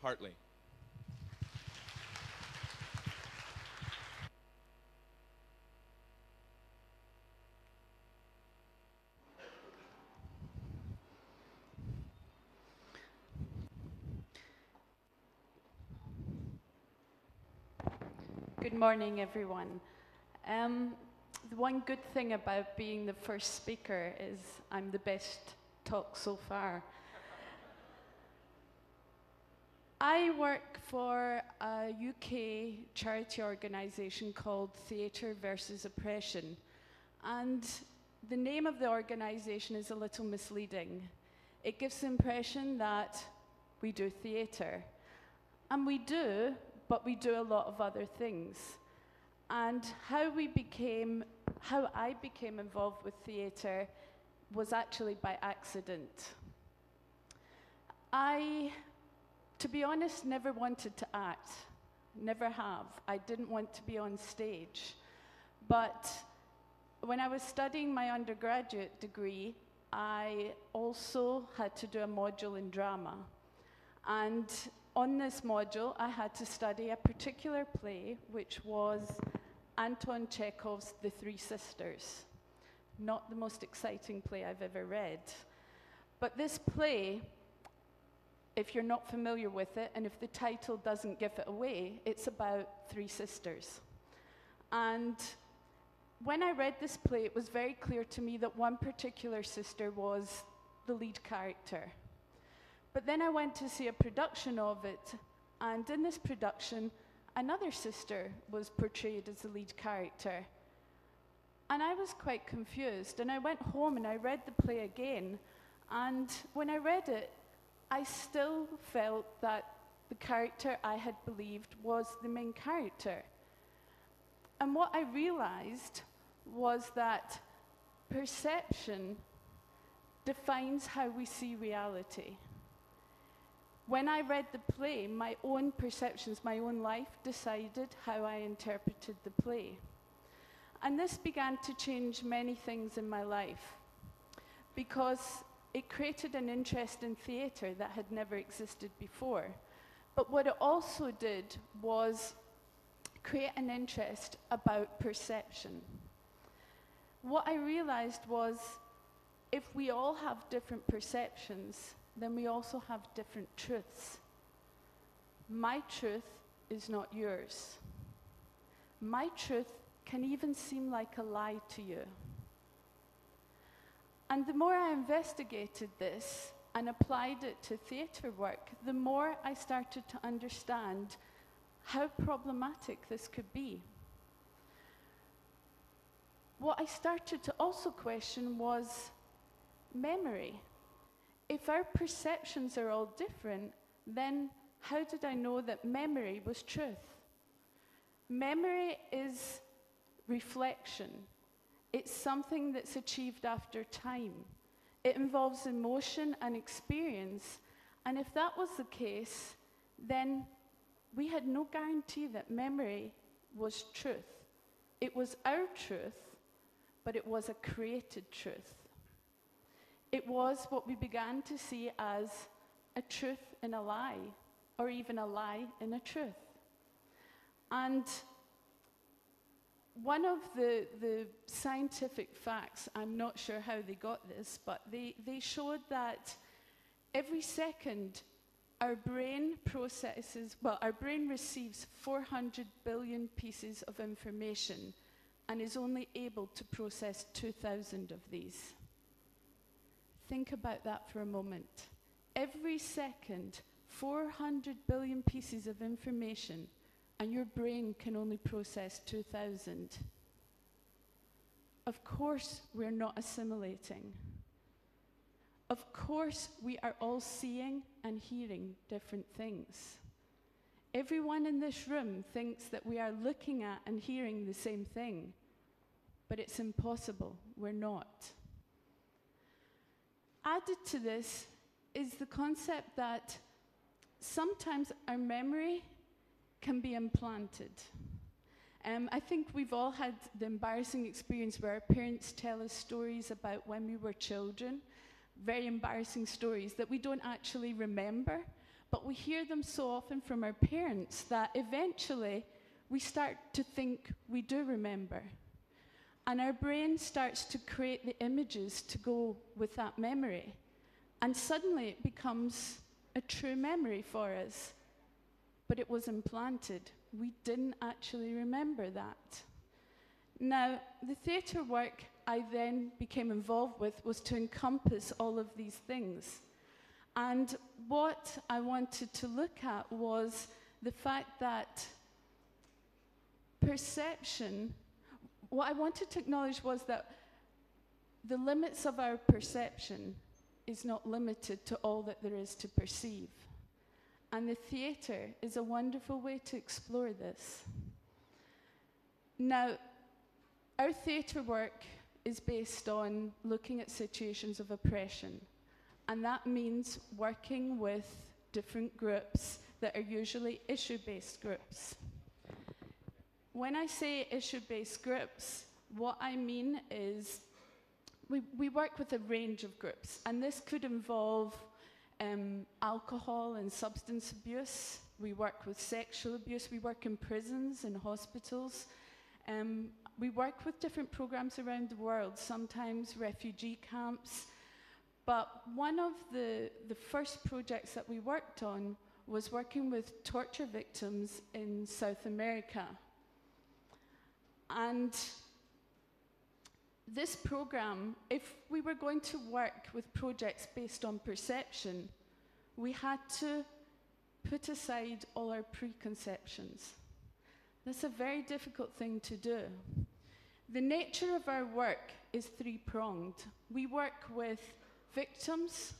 Hartley. Good morning, everyone. Um, the one good thing about being the first speaker is I'm the best talk so far. I work for a UK charity organisation called Theatre versus Oppression, and the name of the organisation is a little misleading. It gives the impression that we do theatre, and we do, but we do a lot of other things. And how we became, how I became involved with theatre was actually by accident. I, to be honest, never wanted to act, never have. I didn't want to be on stage. But when I was studying my undergraduate degree, I also had to do a module in drama. And on this module, I had to study a particular play, which was Anton Chekhov's The Three Sisters. Not the most exciting play I've ever read. But this play, if you're not familiar with it, and if the title doesn't give it away, it's about three sisters. And when I read this play, it was very clear to me that one particular sister was the lead character. But then I went to see a production of it, and in this production, another sister was portrayed as the lead character. And I was quite confused, and I went home and I read the play again, and when I read it, I still felt that the character I had believed was the main character. And what I realized was that perception defines how we see reality. When I read the play, my own perceptions, my own life decided how I interpreted the play. And this began to change many things in my life because it created an interest in theatre that had never existed before. But what it also did was create an interest about perception. What I realized was if we all have different perceptions, then we also have different truths. My truth is not yours. My truth can even seem like a lie to you. And the more I investigated this and applied it to theatre work, the more I started to understand how problematic this could be. What I started to also question was memory. If our perceptions are all different, then how did I know that memory was truth? Memory is reflection. It's something that's achieved after time. It involves emotion and experience. And if that was the case, then we had no guarantee that memory was truth. It was our truth, but it was a created truth. It was what we began to see as a truth in a lie, or even a lie in a truth. And one of the, the scientific facts, I'm not sure how they got this, but they, they showed that every second our brain processes, well, our brain receives 400 billion pieces of information and is only able to process 2,000 of these. Think about that for a moment. Every second, 400 billion pieces of information, and your brain can only process 2,000. Of course, we're not assimilating. Of course, we are all seeing and hearing different things. Everyone in this room thinks that we are looking at and hearing the same thing, but it's impossible. We're not. Added to this is the concept that sometimes our memory can be implanted. Um, I think we've all had the embarrassing experience where our parents tell us stories about when we were children, very embarrassing stories that we don't actually remember, but we hear them so often from our parents that eventually we start to think we do remember. And our brain starts to create the images to go with that memory. And suddenly it becomes a true memory for us. But it was implanted. We didn't actually remember that. Now, the theatre work I then became involved with was to encompass all of these things. And what I wanted to look at was the fact that perception, what I wanted to acknowledge was that the limits of our perception is not limited to all that there is to perceive. And the theatre is a wonderful way to explore this. Now, our theatre work is based on looking at situations of oppression. And that means working with different groups that are usually issue based groups. When I say issue based groups, what I mean is we, we work with a range of groups, and this could involve um, alcohol and substance abuse. We work with sexual abuse. We work in prisons and hospitals. Um, we work with different programs around the world, sometimes refugee camps. But one of the, the first projects that we worked on was working with torture victims in South America. And this program, if we were going to work with projects based on perception, we had to put aside all our preconceptions. That's a very difficult thing to do. The nature of our work is three pronged. We work with victims,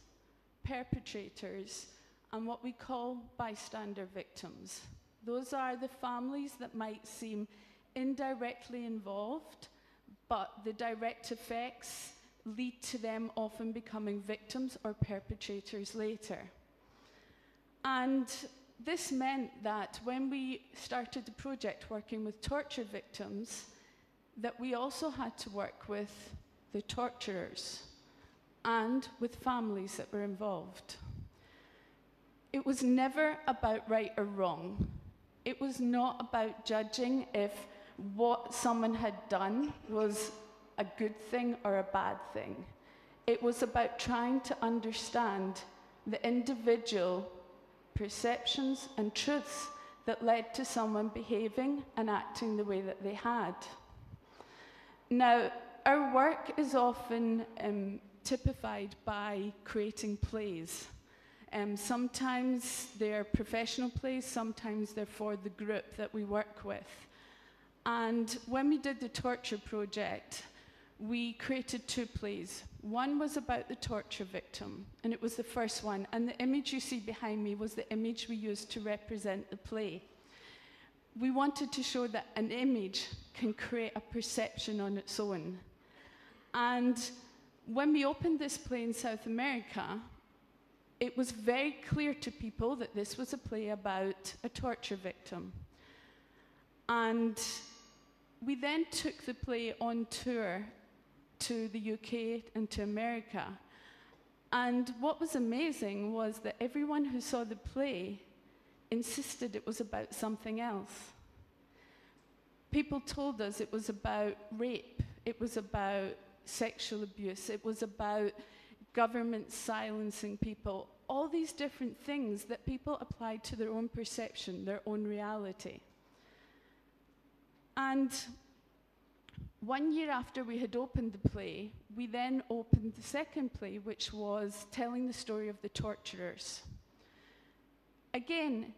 perpetrators, and what we call bystander victims. Those are the families that might seem indirectly involved, but the direct effects lead to them often becoming victims or perpetrators later. And this meant that when we started the project working with torture victims, that we also had to work with the torturers and with families that were involved. It was never about right or wrong. It was not about judging if what someone had done was a good thing or a bad thing. It was about trying to understand the individual perceptions and truths that led to someone behaving and acting the way that they had. Now, our work is often um, typified by creating plays. Um, sometimes they're professional plays, sometimes they're for the group that we work with. And when we did the torture project, we created two plays. One was about the torture victim, and it was the first one. And the image you see behind me was the image we used to represent the play we wanted to show that an image can create a perception on its own. And when we opened this play in South America, it was very clear to people that this was a play about a torture victim. And we then took the play on tour to the UK and to America. And what was amazing was that everyone who saw the play insisted it was about something else. People told us it was about rape, it was about sexual abuse, it was about government silencing people, all these different things that people applied to their own perception, their own reality. And one year after we had opened the play, we then opened the second play, which was telling the story of the torturers. Again,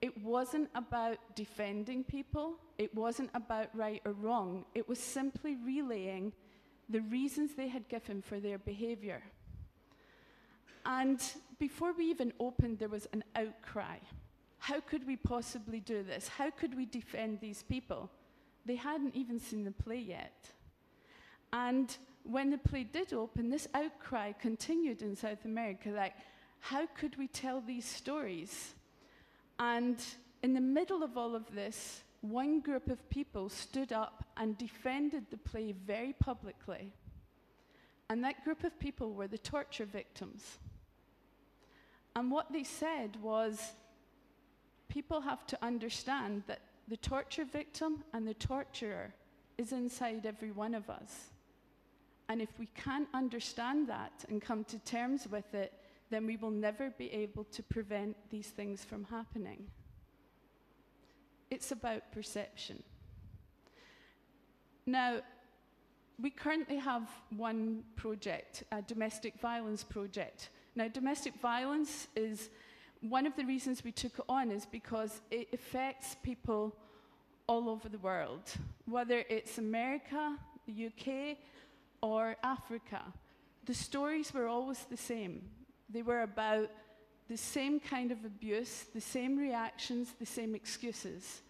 it wasn't about defending people, it wasn't about right or wrong, it was simply relaying the reasons they had given for their behavior. And before we even opened, there was an outcry. How could we possibly do this? How could we defend these people? They hadn't even seen the play yet. And when the play did open, this outcry continued in South America like, how could we tell these stories? And in the middle of all of this, one group of people stood up and defended the play very publicly. And that group of people were the torture victims. And what they said was people have to understand that the torture victim and the torturer is inside every one of us. And if we can't understand that and come to terms with it, then we will never be able to prevent these things from happening. It's about perception. Now, we currently have one project, a domestic violence project. Now, domestic violence is one of the reasons we took it on is because it affects people all over the world, whether it's America, the UK, or Africa. The stories were always the same. They were about the same kind of abuse, the same reactions, the same excuses.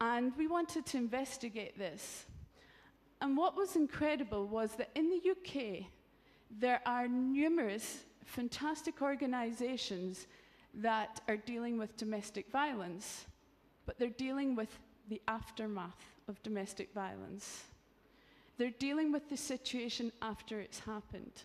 And we wanted to investigate this. And what was incredible was that in the UK, there are numerous fantastic organizations that are dealing with domestic violence, but they're dealing with the aftermath of domestic violence. They're dealing with the situation after it's happened.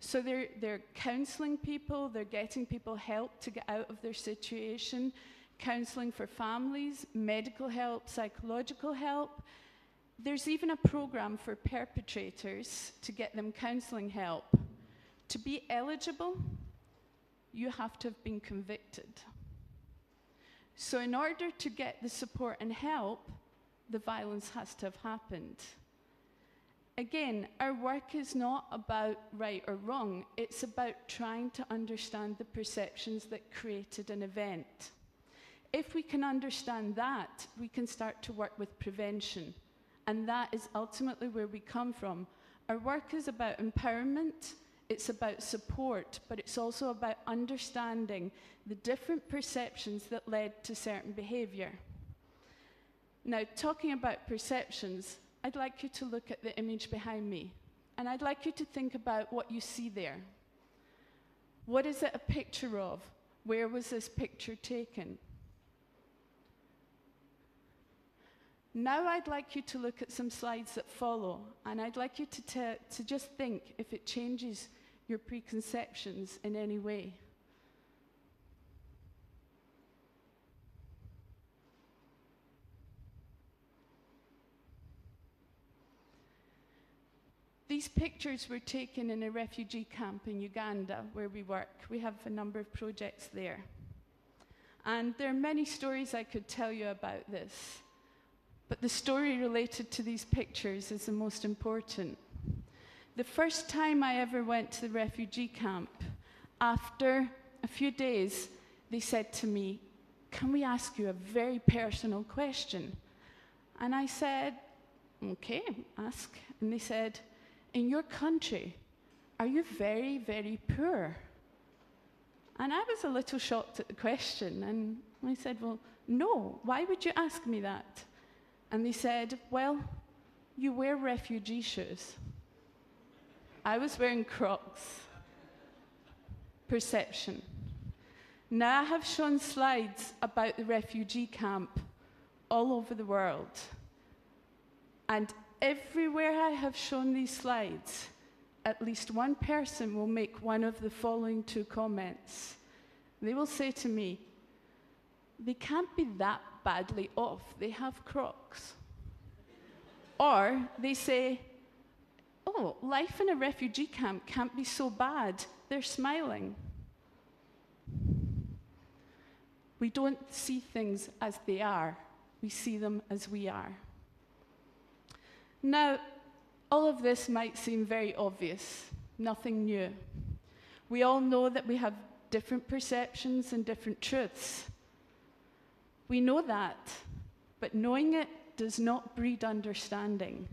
So they're, they're counseling people, they're getting people help to get out of their situation, counseling for families, medical help, psychological help, there's even a program for perpetrators to get them counseling help. To be eligible, you have to have been convicted. So, in order to get the support and help, the violence has to have happened. Again, our work is not about right or wrong, it's about trying to understand the perceptions that created an event. If we can understand that, we can start to work with prevention. And that is ultimately where we come from. Our work is about empowerment, it's about support, but it's also about understanding the different perceptions that led to certain behavior. Now, talking about perceptions, I'd like you to look at the image behind me, and I'd like you to think about what you see there. What is it a picture of? Where was this picture taken? Now I'd like you to look at some slides that follow, and I'd like you to, to just think if it changes your preconceptions in any way. These pictures were taken in a refugee camp in Uganda where we work. We have a number of projects there. And there are many stories I could tell you about this. But the story related to these pictures is the most important. The first time I ever went to the refugee camp, after a few days, they said to me, Can we ask you a very personal question? And I said, Okay, ask. And they said, In your country, are you very, very poor? And I was a little shocked at the question. And I said, Well, no, why would you ask me that? And they said, Well, you wear refugee shoes. I was wearing Crocs. Perception. Now, I have shown slides about the refugee camp all over the world. And everywhere I have shown these slides, at least one person will make one of the following two comments. They will say to me, They can't be that badly off, they have crocs. or they say, oh, life in a refugee camp can't be so bad, they're smiling. We don't see things as they are, we see them as we are. Now, all of this might seem very obvious, nothing new. We all know that we have different perceptions and different truths. We know that, but knowing it does not breed understanding.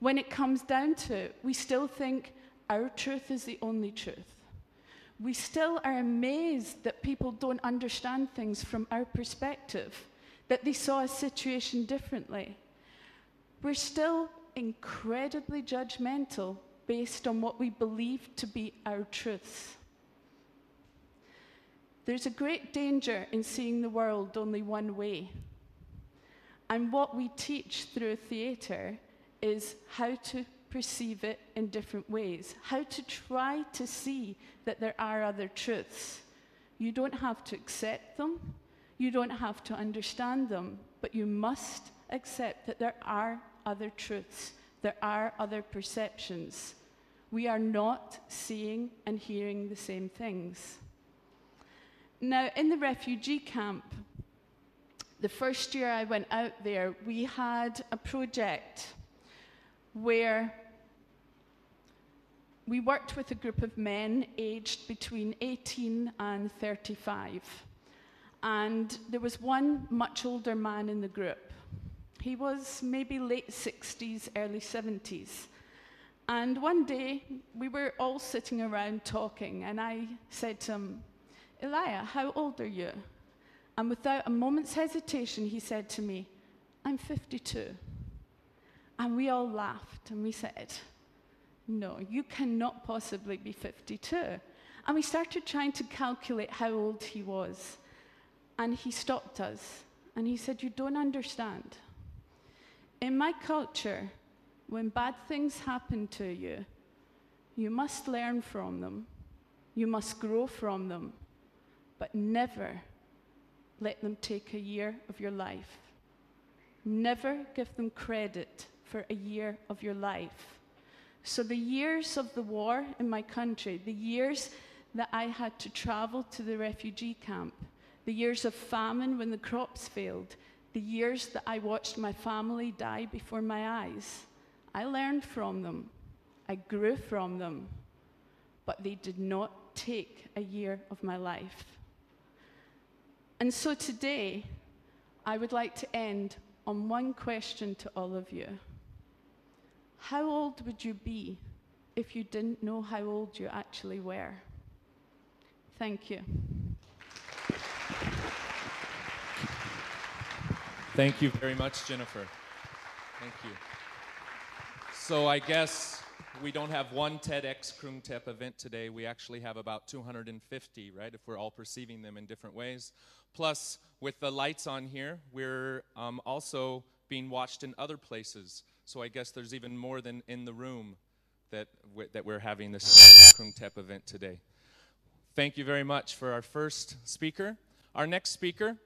When it comes down to it, we still think our truth is the only truth. We still are amazed that people don't understand things from our perspective, that they saw a situation differently. We're still incredibly judgmental based on what we believe to be our truths. There's a great danger in seeing the world only one way. And what we teach through theatre is how to perceive it in different ways, how to try to see that there are other truths. You don't have to accept them, you don't have to understand them, but you must accept that there are other truths, there are other perceptions. We are not seeing and hearing the same things. Now, in the refugee camp, the first year I went out there, we had a project where we worked with a group of men aged between 18 and 35. And there was one much older man in the group. He was maybe late 60s, early 70s. And one day, we were all sitting around talking, and I said to him, Elijah, how old are you? And without a moment's hesitation, he said to me, I'm 52. And we all laughed, and we said, No, you cannot possibly be 52. And we started trying to calculate how old he was. And he stopped us and he said, You don't understand. In my culture, when bad things happen to you, you must learn from them, you must grow from them, but never let them take a year of your life. Never give them credit for a year of your life. So, the years of the war in my country, the years that I had to travel to the refugee camp, the years of famine when the crops failed, the years that I watched my family die before my eyes. I learned from them, I grew from them, but they did not take a year of my life. And so today, I would like to end on one question to all of you How old would you be if you didn't know how old you actually were? Thank you. Thank you very much, Jennifer. Thank you. So I guess we don't have one TEDx Krungthep event today. We actually have about 250, right? If we're all perceiving them in different ways. Plus, with the lights on here, we're um, also being watched in other places. So I guess there's even more than in the room that, that we're having this Krungthep event today. Thank you very much for our first speaker. Our next speaker